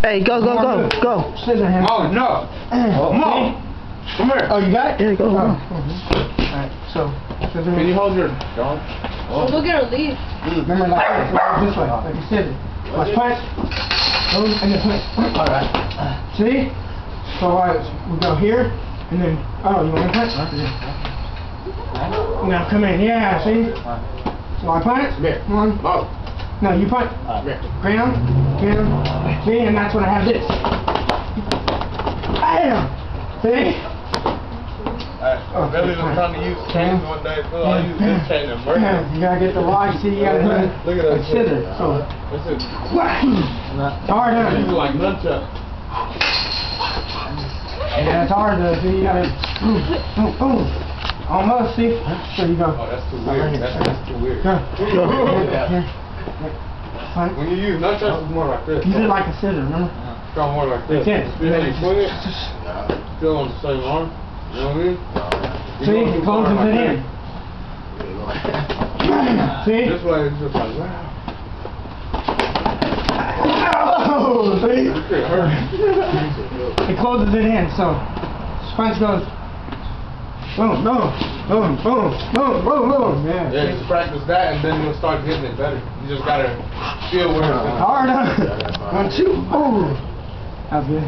Hey, go, go, go, go. Scissor hand. Oh, no. Come on. Come here. Oh, you got it? Yeah, go. Oh. go. Alright, so, Can you hold your dog? Well, look at her leave. Remember like this, way, like you said it. Like punch, oh, boom, and then punch. Alright. See? So alright, we go here, and then, oh, you want to punch? Now come in, yeah, see? So I punch, one, Oh. No, you punch, ground, ground, see, and that's when I have this. Bam! See? I really was trying to use chains one day, so I used this chain and Yeah. You gotta get the lock, see, you gotta do it. Look at that so. This is! It's hard, huh? like nunchuck. Yeah, it's hard to see, you gotta, boom, boom, boom. Almost, see? So you go. Oh, that's too weird. That's, that's too weird. Go. Yeah. Here. Punch. When you use nunchucks, it's more like this. Use it like a scissor, remember? It's of more like this. This. You know, you swing it, still on the same arm. You know what I mean? You See, go it closes it in. See? This way, it's just like, wow. Oh, see? This shit hurt. It closes it in, so punch goes oh, boom, boom, boom, boom, boom, boom, boom. Yeah. Yeah, just practice that and then you'll start getting it better. You just gotta feel where it's going. Hard, huh? One, two, oh. That's good.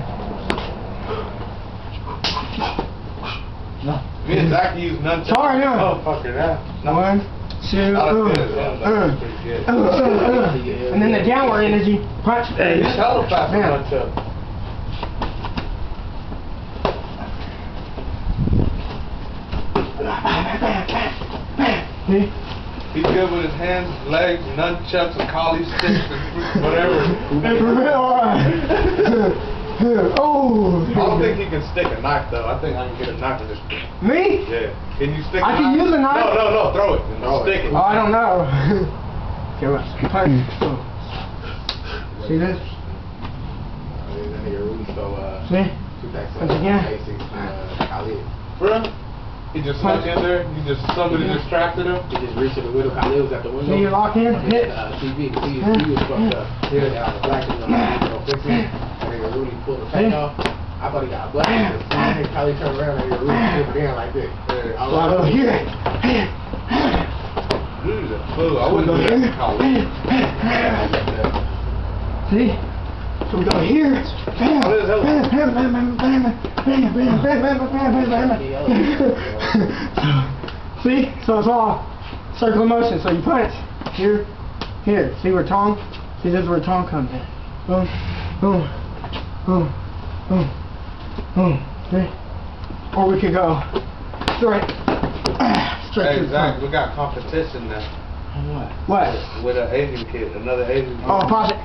Me and Zach use nunchucks. Sorry, yeah. Oh, fucker, that. One, two, Oh, uh, that's good. Yeah, uh, that's pretty uh, uh, uh. and then the downward energy punch. Hey. It's hella fast with Hmm? Man. nunchucks. See? He's good with his hands, legs, nunchucks, and kali sticks, and whatever. oh. I don't think he can stick a knife though. I think I can get a knife and just Me? yeah. Can you stick? I a can knife? use a knife. No, no, no. Throw it and stick it. Oh, I don't know. okay, what? Punch. Oh. See this? Uh, See? Once again. Uh, Bro, he just snuck in there. You just somebody yeah. distracted him. He just reached to the window. Khalil was at the window. See you lock in? Hit. Uh, TV. The TV, TV was fucked up. Yeah, uh, the black was the window fixing. And nigga really pulled the paint off. I thought he got black. And then Khalil turned around and nigga really flipped it in like this. Yeah. I was Well, like, here. Dude, a fool. I wouldn't do that to See? So we go here. Bam, What is that? bam, bam, bam, bam, bam, bam, bam, bam, bam, bam, bam, bam. See? So it's all circular motion. So you punch here, here. See where tong? See this is where tong comes in. Boom, boom, boom, boom, boom. See? Or we could go straight, straight Hey, Zach, we got competition now What? with an Asian kid, another Asian oh, kid. Oh, pop it.